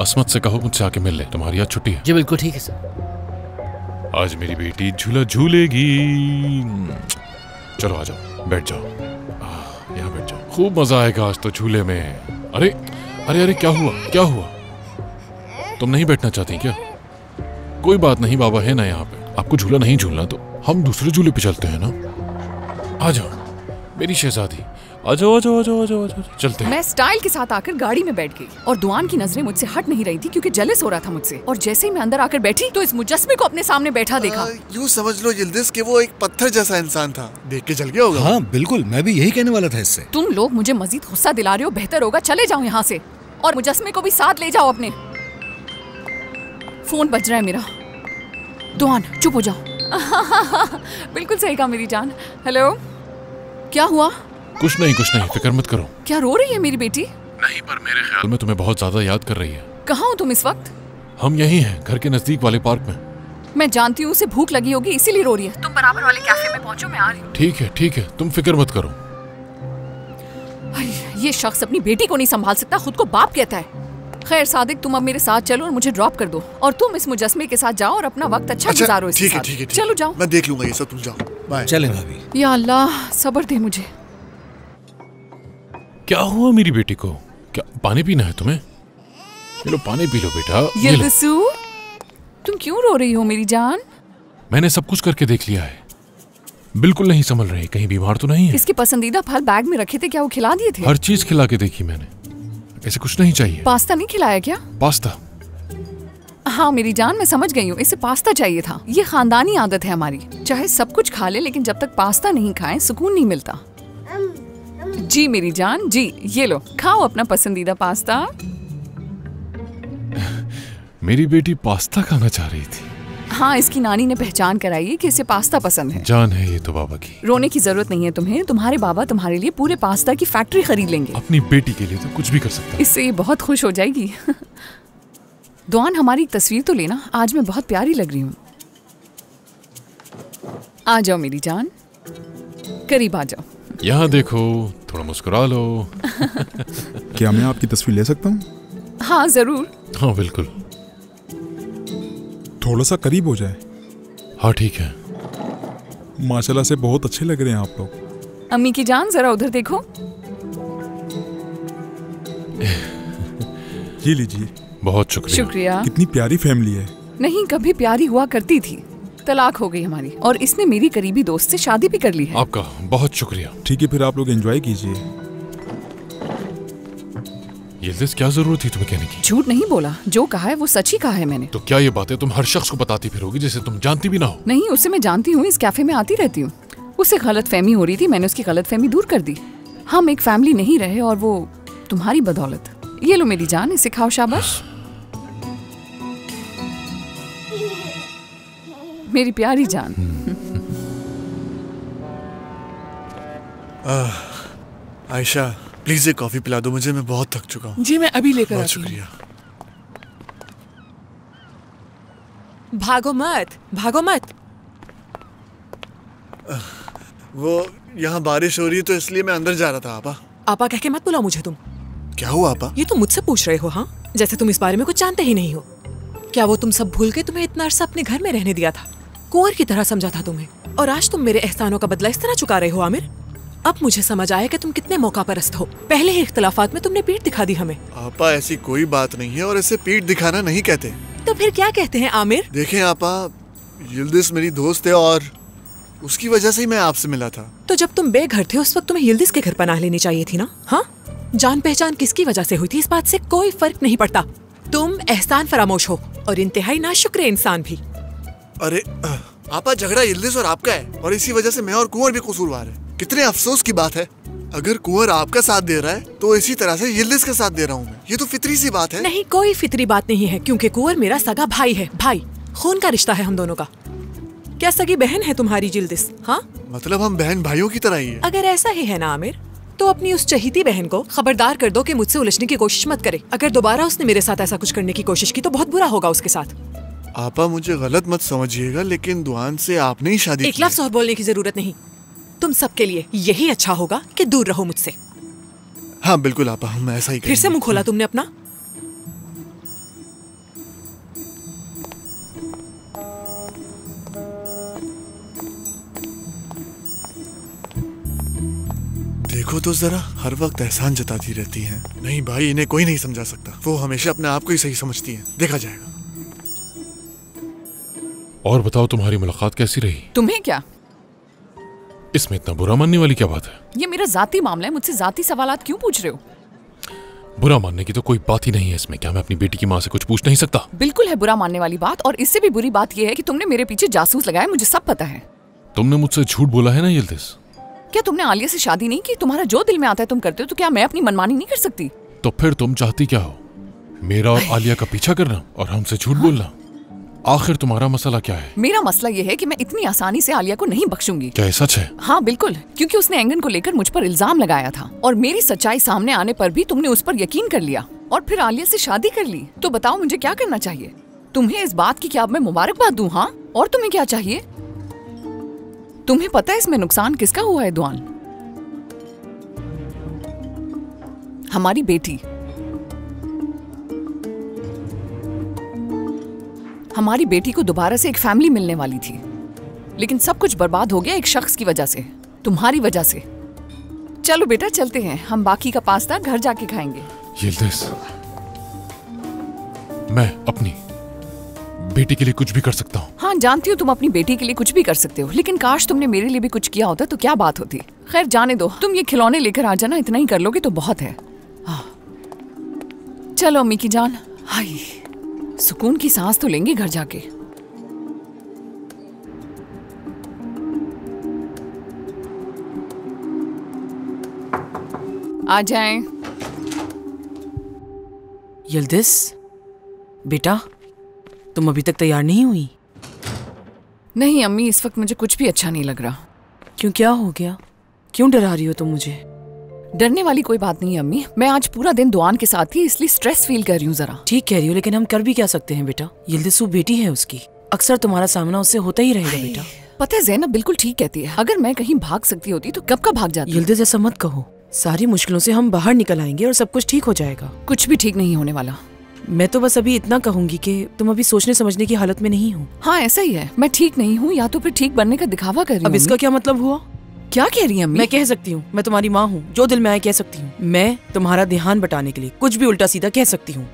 C: असमत से कहो मुझसे आके मिल ले तुम्हारी आज छुट्टी है।
J: जी बिल्कुल ठीक है सर।
C: आज मेरी बेटी झूला झूलेगी। चलो आ जाओ बैठ जाओ। यहाँ बैठ जाओ। खूब मज़ा आएगा आज तो झूले में। अरे अरे अरे क्या हुआ? क्या हुआ? तुम नहीं बैठना चाहती क्या? कोई बात नहीं बाबा है ना यहाँ पे। आपको झूला नहीं झूलना तो हम दूसरे झूले पे चलते हैं ना? आ जाओ। मेरी शहजादी आ जाओ आ जाओ आ जाओ आ जाओ आ जाओ चलते
B: मैं स्टाइल के साथ आकर गाड़ी में बैठ गई और दुआन की नज़रें मुझसे हट नहीं रही थी क्योंकि जलेस हो रहा था मुझसे। और जैसे ही मैं अंदर आकर बैठी तो इस मुजस्मे को अपने सामने बैठा देखा।
F: यूँ समझ लो यिल्दिज कि वो एक पत्थर जैसा इंसान था। देख के जल गया होगा।
E: हाँ बिल्कुल मैं भी यही कहने वाला था इससे।
B: तुम लोग मुझे मजीद गुस्सा दिला रहे हो बेहतर होगा चले जाओ यहाँ से। और मुजस्मे को भी साथ ले जाओ अपने। फ़ोन बज रहा है मेरा। दुआन चुप हो जाओ। बिल्कुल सही कहा मेरी जान। हेलो क्या हुआ?
C: कुछ नहीं कुछ नहीं फ़िक्र मत करो।
B: क्या रो रही है मेरी बेटी?
C: नहीं पर मेरे ख्याल में तुम्हें बहुत ज़्यादा याद कर रही है।
B: कहाँ हो तुम इस वक्त?
C: हम यही हैं घर के नज़दीक वाले पार्क में।
B: मैं जानती हूँ उसे भूख लगी होगी इसीलिए रो रही है। तुम बराबर वाले कैफ़े में पहुंचो मैं आ रही हूँ।
C: ठीक है ठीक है तुम फ़िक्र मत करो।
B: ये शख्स अपनी बेटी को नहीं संभाल सकता खुद को बाप कहता है। खैर सादिक तुम अब मेरे साथ चलो और मुझे ड्रॉप कर दो। और तुम इस मुजस्मे के साथ जाओ और अपना वक्त अच्छा,
F: अच्छा,
B: गुजारो इसके
F: ठीक है
B: साथ।
F: ठीक है ठीक
B: चलो जाओ।
F: मैं देख लूँगा ये सब तुम जाओ। बाय
E: चलें भाभी।
B: या अल्लाह सब्र दे मुझे।
C: क्या हुआ मेरी बेटी को? क्या पानी पीना है तुम्हें? ये लो पानी पी लो बेटा ये लो।
B: तुम क्यों रो रही हो मेरी जान?
C: मैंने सब कुछ करके देख लिया है। बिल्कुल नहीं संभल रही कहीं बीमार तो नहीं है?
B: इसके पसंदीदा फल बैग में रखे थे क्या वो खिला दिए थे?
C: हर चीज़ खिला के देखी मैंने। ऐसे कुछ नहीं चाहिए।
B: पास्ता नहीं खिलाया क्या?
C: पास्ता।
B: हाँ मेरी जान मैं समझ गई हूँ इसे पास्ता चाहिए था। ये खानदानी आदत है हमारी। चाहे सब कुछ खा ले लेकिन जब तक पास्ता नहीं खाए सुकून नहीं मिलता। जी मेरी जान। जी ये लो खाओ अपना पसंदीदा पास्ता।
C: मेरी बेटी पास्ता खाना चाह रही थी।
B: हाँ इसकी नानी ने पहचान कराई है कि इसे पास्ता पसंद है।
C: जान है ये तो बाबा की।
B: रोने की ज़रूरत नहीं है तुम्हें तुम्हारे बाबा तुम्हारे लिए पूरे पास्ता की फैक्ट्री खरीद लेंगे।
C: अपनी बेटी के लिए तो कुछ भी कर सकता
B: इससे ये बहुत खुश हो जाएगी। दुआन हमारी तस्वीर तो लेना आज मैं बहुत प्यारी लग रही हूँ। आ जाओ मेरी जान। करीब आ जाओ।
C: यहाँ देखो थोड़ा मुस्कुरा लो
S: क्या मैं आपकी तस्वीर ले सकता हूँ?
B: हाँ ज़रूर।
C: हाँ बिल्कुल।
S: थोड़ा सा करीब हो जाए।
C: हाँ ठीक है।
S: माशाल्लाह से बहुत अच्छे लग रहे हैं आप लोग।
B: अम्मी की जान जरा उधर देखो।
S: जी लीजिए।
C: बहुत शुक्रिया।
B: शुक्रिया।
S: कितनी प्यारी फैमिली है।
B: नहीं कभी प्यारी हुआ करती थी। तलाक हो गई हमारी और इसने मेरी करीबी दोस्त से शादी भी कर ली है।
C: आपका बहुत शुक्रिया।
S: ठीक है फिर आप लोग एंजॉय कीजिए।
C: ये लिस्ट क्या ज़रूरत थी तुम्हें कहने की?
B: झूठ नहीं बोला। जो कहा है वो सच ही कहा है मैंने।
C: तो क्या ये बातें तुम हर शख्स को बताती फिरोगी जिसे तुम जानती भी ना हो?
B: नहीं उसे मैं जानती हूँ इस कैफ़े में आती रहती हूँ। उसे गलत फहमी हो रही थी मैंने उसकी गलत फहमी दूर कर दी। हम एक फैमिली नहीं रहे और वो तुम्हारी बदौलत। ये लो मेरी जान इसे खाओ शाबाश। मेरी प्यारी जान।
F: आयशा प्लीज़ एक कॉफ़ी पिला दो मुझे मैं बहुत थक चुका हूँ।
R: जी मैं अभी लेकर
F: बहुत शुक्रिया।
D: भागो मत भागो मत।
F: वो यहाँ बारिश हो रही है तो इसलिए मैं अंदर जा रहा था आपा।
D: आपा कह के मत बुलाओ मुझे तुम।
F: क्या हुआ आपा?
D: ये तुम मुझसे पूछ रहे हो हाँ? जैसे तुम इस बारे में कुछ जानते ही नहीं हो। क्या वो तुम सब भूल के तुम्हें इतना अरसा अपने घर में रहने दिया था? कुंवर की तरह समझा था तुम्हें। और आज तुम मेरे एहसानों का बदला इस तरह चुका रहे हो आमिर? अब मुझे समझ आया कि तुम कितने मौका परस्त हो। पहले ही इख्तलाफात में तुमने पीठ दिखा दी हमें।
F: आपा ऐसी कोई बात नहीं है और इसे पीठ दिखाना नहीं कहते।
D: तो फिर क्या कहते हैं आमिर?
F: देखें आपा यिल्दिस मेरी दोस्त है और उसकी वजह से ही मैं आपसे मिला था।
D: तो जब तुम बेघर थे उस वक्त तुम्हें यिल्दिस के घर पनाह लेनी चाहिए थी ना? हाँ? जान पहचान किसकी वजह से हुई थी? इस बात से कोई फ़र्क नहीं पड़ता। तुम एहसान फरामोश हो और इंतहाई ना शुक्र इंसान भी।
F: अरे आपा झगड़ा यिल्दिस और आपका है और इसी वजह से मैं और कुंवर भी कसूरवार है। कितने अफसोस की बात है। अगर कुंवर आपका साथ दे रहा है तो इसी तरह से यिल्दिस का साथ दे रहा हूँ मैं। ये तो फितरी सी बात है।
D: नहीं कोई फितरी बात नहीं है क्योंकि कुंवर मेरा सगा भाई है। भाई खून का रिश्ता है हम दोनों का। क्या सगी बहन है तुम्हारी जिल्दिस हाँ?
F: मतलब हम बहन भाइयों की तरह ही है।
D: अगर ऐसा ही है ना आमिर तो अपनी उस चहीती बहन को खबरदार कर दो कि मुझसे उलझने की कोशिश मत करे। अगर दोबारा उसने मेरे साथ ऐसा कुछ करने की कोशिश की तो बहुत बुरा होगा उसके साथ।
F: आपा मुझे गलत मत समझिएगा लेकिन दुआन से आपने ही शादी
D: एक लफ्ज और बोलने की ज़रूरत नहीं। तुम सबके लिए यही अच्छा होगा कि दूर रहो मुझसे।
F: हाँ बिल्कुल आपा हम ऐसा ही
D: फिर से। मुँह खोला तुमने अपना।
F: देखो तो जरा हर वक्त एहसान जताती रहती हैं। नहीं भाई इन्हें कोई नहीं समझा सकता। वो हमेशा अपने आप को ही सही समझती हैं। देखा जाएगा।
C: और बताओ तुम्हारी मुलाकात कैसी रही?
B: तुम्हें क्या?
C: इसमें इतना बुरा मानने वाली क्या बात है?
B: ये मेरा जाती मामला है मुझसे जाती सवालात क्यों पूछ रहे हो?
C: बुरा मानने की तो कोई बात ही नहीं है इसमें। क्या मैं अपनी बेटी की माँ से कुछ पूछ नहीं सकता?
B: बिल्कुल है बुरा मानने वाली बात और इससे भी बुरी बात यह है कि तुमने मेरे पीछे जासूस लगाया मुझे सब पता है।
C: तुमने मुझसे झूठ बोला है ना यिल्दिज
B: क्या तुमने आलिया से शादी नहीं की? तुम्हारा जो दिल में आता है तुम करते हो तो क्या मैं अपनी मनमानी नहीं कर सकती?
C: तो फिर तुम चाहती क्या हो? मेरा और आलिया का पीछा करना और हमसे झूठ बोलना। आखिर तुम्हारा मसला क्या है?
B: मेरा मसला ये है कि मैं इतनी आसानी से आलिया को नहीं बख्शूँगी।
C: क्या सच है?
B: हाँ बिल्कुल क्योंकि उसने एंगन को लेकर मुझ पर इल्ज़ाम लगाया था और मेरी सच्चाई सामने आने पर भी तुमने उस पर यकीन कर लिया और फिर आलिया से शादी कर ली। तो बताओ मुझे क्या करना चाहिए? तुम्हें इस बात की क्या मैं मुबारकबाद दूँ हाँ? और तुम्हें क्या चाहिए? तुम्हें पता है इसमें नुकसान किसका हुआ है दुआन? हमारी बेटी हमारी बेटी को दोबारा से एक फैमिली मिलने वाली थी। लेकिन सब कुछ बर्बाद हो गया एक शख्स की वजह से तुम्हारी वजह से। चलो बेटा चलते हैं। हम बाकी का पास्ता घर जाके खाएँगे।
C: मैं अपनी बेटी के लिए कुछ भी कर सकता हूँ।
B: हाँ जानती हूँ तुम अपनी बेटी के लिए कुछ भी कर सकते हो लेकिन काश तुमने मेरे लिए भी कुछ किया होता तो क्या बात होती। खैर जाने दो। तुम ये खिलौने लेकर आ जाना इतना ही कर लोगे तो बहुत है। हाँ। चलो अम्मी की जान। हाय। सुकून की सांस तो लेंगे घर जाके। आ जाएँ।
A: यल्दिस बेटा तुम अभी तक तैयार नहीं हुई?
B: नहीं अम्मी इस वक्त मुझे कुछ भी अच्छा नहीं लग रहा।
A: क्यों क्या हो गया? क्यों डरा रही हो तुम मुझे?
B: डरने वाली कोई बात नहीं है अम्मी। मैं आज पूरा दिन दुआन के साथ थी इसलिए स्ट्रेस फील कर रही हूँ जरा।
A: ठीक कह रही हो लेकिन हम कर भी क्या सकते हैं बेटा? यिल्दिस बेटी है उसकी। अक्सर तुम्हारा सामना उससे होता ही रहेगा बेटा।
B: पता है जैनब बिल्कुल ठीक कहती है। अगर मैं कहीं भाग सकती होती तो कब का भाग जाती?
A: यिल्दिस ऐसा मत कहो। सारी मुश्किलों से हम बाहर निकल आएँगे और सब कुछ ठीक हो जाएगा।
B: कुछ भी ठीक नहीं होने वाला।
A: मैं तो बस अभी इतना कहूँगी कि तुम अभी सोचने समझने की हालत में नहीं हो।
B: हाँ ऐसा ही है। मैं ठीक नहीं हूँ या तो फिर ठीक बनने का दिखावा कर रही
A: अब इसका क्या मतलब हुआ?
B: क्या कह रही है अम्मी?
A: मैं कह सकती हूँ मैं तुम्हारी माँ हूँ जो दिल में आए कह सकती हूँ। मैं तुम्हारा ध्यान बटाने के लिए कुछ भी उल्टा सीधा कह सकती हूँ।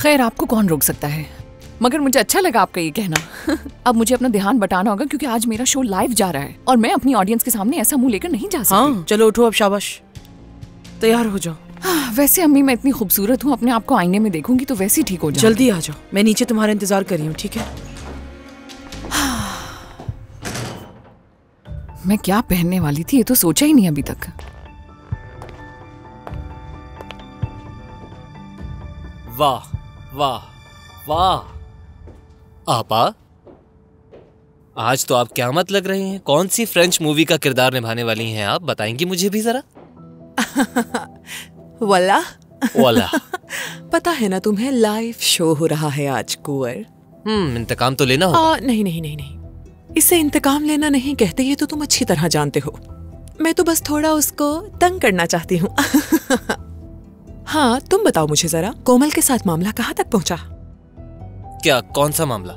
B: खैर आपको कौन रोक सकता है? मगर मुझे अच्छा लगा आपका ये कहना। अब मुझे अपना ध्यान बटाना होगा क्योंकि आज मेरा शो लाइव जा रहा है और मैं अपनी ऑडियंस के सामने ऐसा मुँह लेकर नहीं जा सकती।
A: हाँ चलो उठो अब शाबाश। तैयार हो जाओ।
B: हाँ, वैसे अम्मी मैं इतनी खूबसूरत हूँ अपने आप को आईने में देखूँगी तो वैसे ही ठीक हो जाऊँगी
A: जल्दी आ जाओ मैं नीचे तुम्हारा इंतज़ार कर रही हूँ ठीक है?
B: मैं क्या पहनने वाली थी ये तो सोचा ही नहीं अभी तक।
G: वाह वाह वाह। आपा? आज तो आप क्या मत लग रही हैं। कौन सी फ्रेंच मूवी का किरदार निभाने वाली हैं आप? बताएँगी मुझे भी जरा?
D: वल्ला
G: वाला।
D: पता है ना तुम्हें लाइव शो हो रहा है आज कुंवर।
G: हम्म इंतकाम तो लेना होगा।
D: नहीं नहीं नहीं नहीं। इसे इंतकाम लेना नहीं कहते ये तो तुम अच्छी तरह जानते हो। मैं तो बस थोड़ा उसको तंग करना चाहती हूँ। हाँ तुम बताओ मुझे जरा कोमल के साथ मामला कहाँ तक पहुँचा?
G: क्या कौन सा मामला?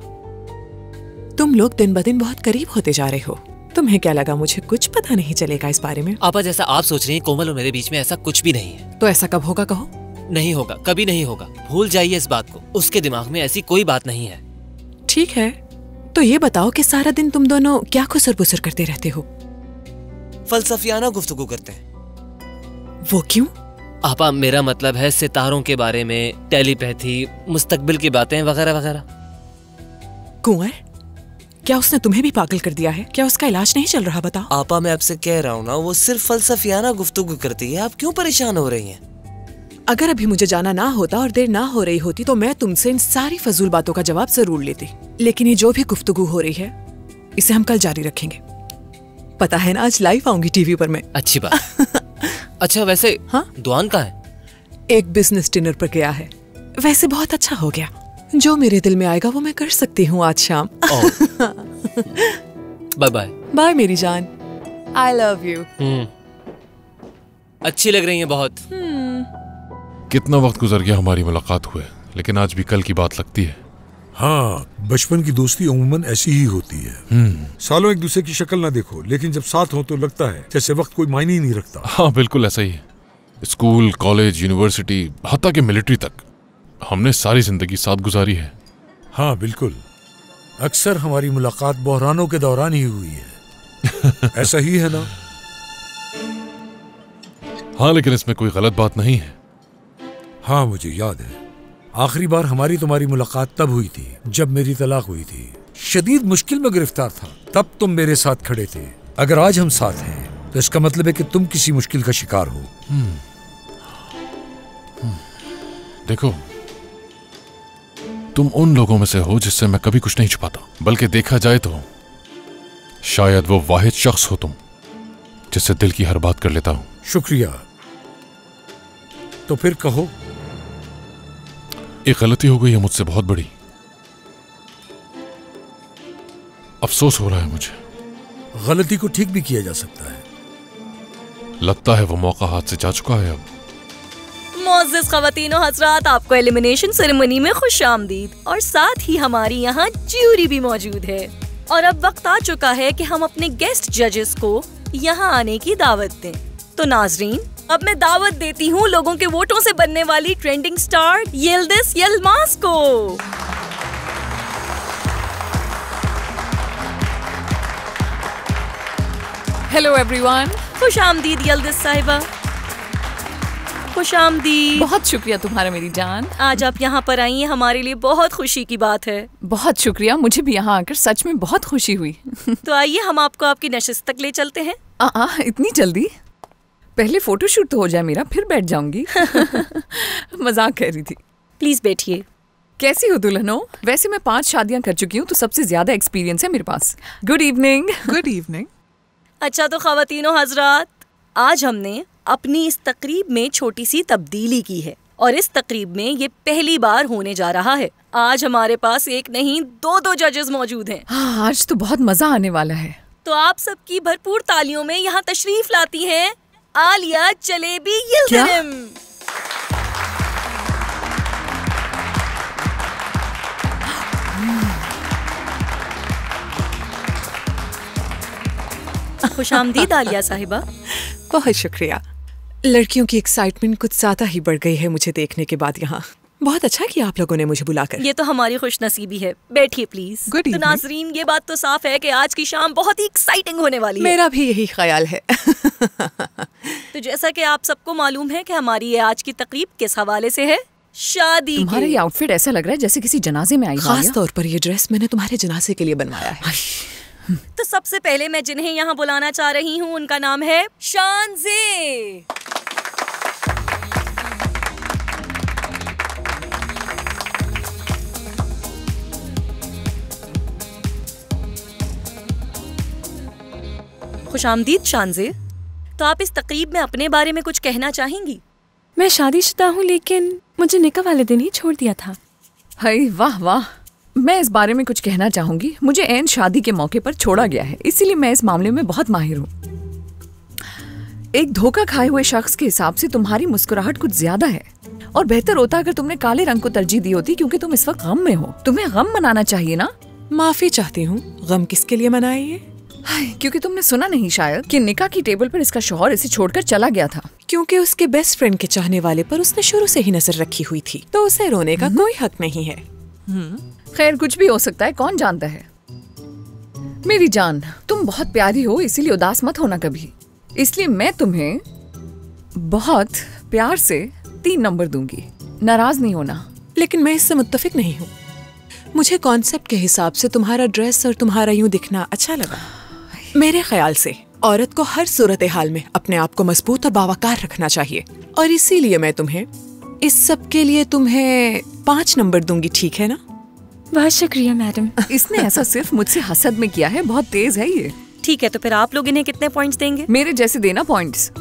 D: तुम लोग दिन ब दिन बहुत करीब होते जा रहे हो। तुम्हें क्या लगा मुझे कुछ पता नहीं चलेगा इस बारे में?
G: आपा जैसा आप सोच रही हैं कोमल और मेरे बीच में ऐसा कुछ भी नहीं है।
D: तो ऐसा कब होगा कहो?
G: नहीं होगा कभी नहीं होगा। भूल जाइए इस बात को उसके दिमाग में ऐसी कोई बात नहीं है।
D: ठीक है तो ये बताओ कि सारा दिन तुम दोनों क्या खुसर बुसर करते रहते हो?
G: फलसफियाना गुफ्तगू करते हैं।
D: वो क्यों?
G: आपा मेरा मतलब है सितारों के बारे में टेलीपैथी मुस्तकबिल की बातें वगैरह वगैरह।
D: कुंवर क्या उसने तुम्हें भी पागल कर दिया है? क्या उसका इलाज नहीं चल रहा बताओ?
G: आपा मैं आपसे कह रहा हूँ ना वो सिर्फ़ फलसफियाना गुफ्तगू करती है। आप क्यों परेशान हो रही हैं?
D: अगर अभी मुझे जाना ना होता और देर ना हो रही होती तो मैं तुमसे इन सारी फजूल बातों का जवाब ज़रूर लेती। लेकिन ये जो भी गुफ्तगू हो रही है इसे हम कल जारी रखेंगे। पता है ना आज लाइव आऊँगी टीवी पर मैं।
G: अच्छी बात। अच्छा वैसे
D: हाँ?
G: दुआन कहाँ है?
D: एक बिज़नेस डिनर पर गया है। वैसे बहुत अच्छा हो गया। जो मेरे दिल में आएगा वो मैं कर सकती हूँ आज शाम।
G: बाय बाय
D: बाय मेरी जान। आई लव यू
G: अच्छी लग रही है बहुत।
C: कितना वक्त गुजर गया हमारी मुलाकात हुए लेकिन आज भी कल की बात लगती है।
N: हाँ बचपन की दोस्ती अमूमन ऐसी ही होती है।
C: हम्म।
N: सालों एक दूसरे की शक्ल ना देखो लेकिन जब साथ हो तो लगता है जैसे वक्त कोई मायने ही नहीं रखता।
C: हाँ बिल्कुल ऐसा ही है। स्कूल कॉलेज यूनिवर्सिटी हत्या के मिलिट्री तक हमने सारी ज़िंदगी साथ गुजारी है।
N: हाँ बिल्कुल। अक्सर हमारी मुलाकात बहरानों के दौरान ही हुई है। ऐसा ही है ना?
C: हाँ लेकिन इसमें कोई गलत बात नहीं है।
N: हाँ मुझे याद है। आखिरी बार हमारी तुम्हारी मुलाकात तब हुई थी जब मेरी तलाक हुई थी। शदीद मुश्किल में गिरफ़्तार था तब तुम मेरे साथ खड़े थे। अगर आज हम साथ हैं तो इसका मतलब है कि तुम किसी मुश्किल का शिकार हो।
C: हम्म। हम्म। देखो तुम उन लोगों में से हो जिससे मैं कभी कुछ नहीं छुपाता बल्कि देखा जाए तो शायद वो वाहिद शख्स हो तुम जिससे दिल की हर बात कर लेता हूँ।
N: शुक्रिया। तो फिर कहो
C: एक गलती हो गई है मुझसे बहुत बड़ी। अफसोस हो रहा है मुझे।
N: गलती को ठीक भी किया जा सकता है।
C: लगता है वो मौका हाथ से जा चुका है अब।
H: खवतीन हजरात आपको एलिमिनेशन सेरेमनी में खुश आमदीद और साथ ही हमारी यहाँ ज्यूरी भी मौजूद है। और अब वक्त आ चुका है कि हम अपने गेस्ट जजेस को यहाँ आने की दावत दें। तो नाजरीन अब मैं दावत देती हूँ लोगों के वोटों से बनने वाली ट्रेंडिंग स्टार यिल्दिस यल्मास को
B: हेलो एवरीवन
H: खुश आमदीद यल्दिस साहिबा। खुश आमदीद।
B: बहुत शुक्रिया तुम्हारा मेरी जान।
H: आज आप यहाँ पर आई हैं हमारे लिए बहुत खुशी की बात है।
B: बहुत शुक्रिया मुझे भी यहाँ आकर सच में बहुत खुशी हुई।
H: तो आइए हम आपको आपकी नशिस्त तक ले चलते हैं।
B: आ, आ, इतनी जल्दी? पहले फ़ोटो शूट तो हो जाए मेरा फिर बैठ जाऊँगी। मज़ाक कर रही थी।
H: प्लीज़ बैठिए।
B: कैसी हो दुल्हनो वैसे मैं पाँच शादियाँ कर चुकी हूँ तो सबसे ज़्यादा एक्सपीरियंस है मेरे पास। गुड इवनिंग
Q: गुड इवनिंग
H: अच्छा तो खातनों हजरात आज हमने अपनी इस तकरीब में छोटी सी तब्दीली की है और इस तकरीब में ये पहली बार होने जा रहा है। आज हमारे पास एक नहीं दो दो जजेस मौजूद हैं।
B: हाँ, आज तो बहुत मज़ा आने वाला है।
H: तो आप सबकी भरपूर तालियों में यहाँ तशरीफ़ लाती हैं। आलिया जलेबी यिल्दिरिम खुश आमदीद आलिया साहिबा।
D: बहुत शुक्रिया। लड़कियों की एक्साइटमेंट कुछ ज़्यादा ही बढ़ गई है मुझे देखने के बाद यहाँ। बहुत अच्छा किया आप लोगों ने मुझे बुलाकर।
H: ये तो हमारी खुश नसीबी है। बैठिए प्लीज़
D: Good
H: तो नाजरीन ये बात तो साफ़ है कि आज की शाम बहुत ही एक्साइटिंग होने वाली है।
D: मेरा भी यही ख्याल है।
H: तो जैसा कि आप सबको मालूम है कि हमारी ये आज की तकरीब किस हवाले से है? शादी
B: तुम्हारा ये आउटफिट ऐसा लग रहा है जैसे किसी जनाजे में आई
D: खास तौर पर ये ड्रेस मैंने तुम्हारे जनाजे के लिए बनवाया है।
H: तो सबसे पहले मैं जिन्हें यहाँ बुलाना चाह रही हूँ उनका नाम है शानजे। खुश आमदीद शानजे। तो आप इस तकरीब में अपने बारे में कुछ कहना चाहेंगी?
T: मैं शादीशुदा हूँ लेकिन मुझे निका वाले दिन ही छोड़ दिया था।
B: हाय वाह वाह। मैं इस बारे में कुछ कहना चाहूँगी। मुझे एन शादी के मौके पर छोड़ा गया है इसीलिए मैं इस मामले में बहुत माहिर हूँ। एक धोखा खाए हुए शख्स के हिसाब से तुम्हारी मुस्कुराहट कुछ ज़्यादा है। और बेहतर होता अगर तुमने काले रंग को तरजीह दी होती क्योंकि तुम इस वक्त गम में हो। तुम्हें गम मनाना चाहिए ना?
D: माफ़ी चाहती हूँ। गम किसके लिए
B: हाय, क्योंकि तुमने सुना नहीं शायद कि निका की टेबल पर इसका शोहर इसे छोड़कर चला गया था।
D: क्योंकि उसके बेस्ट फ्रेंड के चाहने वाले पर उसने शुरू से ही नज़र रखी हुई थी तो उसे रोने का कोई हक नहीं है।
B: खैर कुछ भी हो सकता है कौन जानता है? मेरी जान तुम बहुत प्यारी हो इसीलिए उदास मत होना कभी। इसलिए मैं तुम्हें बहुत प्यार से तीन नंबर दूँगी। नाराज़ नहीं होना।
D: लेकिन मैं इससे मुत्तफिक नहीं हूँ। मुझे कॉन्सेप्ट के हिसाब से तुम्हारा ड्रेस और तुम्हारा यूँ दिखना अच्छा लगा। मेरे ख्याल से औरत को हर सूरत हाल में अपने आप को मज़बूत और बावाकार रखना चाहिए। और इसीलिए मैं तुम्हें इस सब के लिए तुम्हें पाँच नंबर दूँगी ठीक है ना?
T: बहुत शुक्रिया मैडम।
B: इसने ऐसा सिर्फ़ मुझसे हसद में किया है बहुत तेज है ये।
H: ठीक है तो फिर आप लोग इन्हें कितने पॉइंट्स देंगे?
B: मेरे जैसे देना पॉइंट्स